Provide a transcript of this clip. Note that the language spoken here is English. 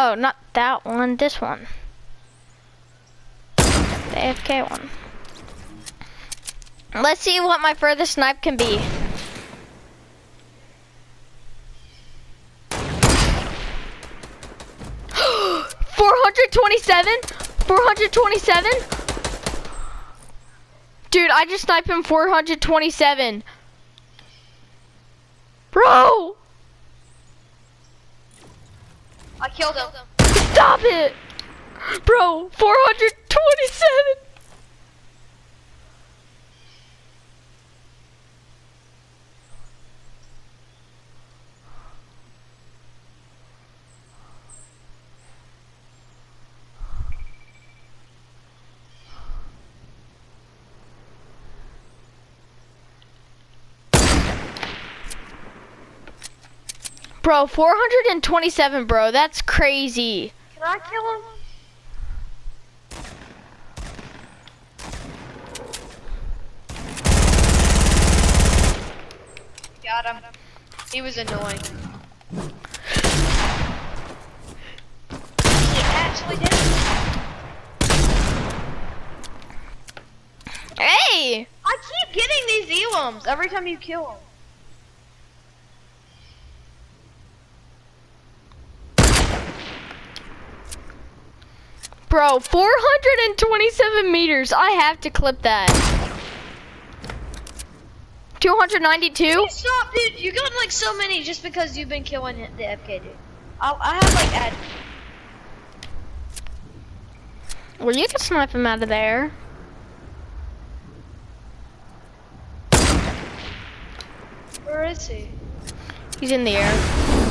Oh, not that one, this one. The AFK one. Let's see what my furthest snipe can be. Four hundred twenty-seven? Four hundred twenty-seven? Dude, I just sniped him 427. Bro! I killed him. Stop it! Bro, 427! Bro, 427, bro. That's crazy. Can I kill him? Got him. He was annoying. He actually did it. Hey! I keep getting these elims every time you kill him. Bro, 427 meters. I have to clip that. 292? Stop, dude. You got like so many just because you've been killing the FK, dude. I, I have like ad. Well, you can snipe him out of there. Where is he? He's in the air.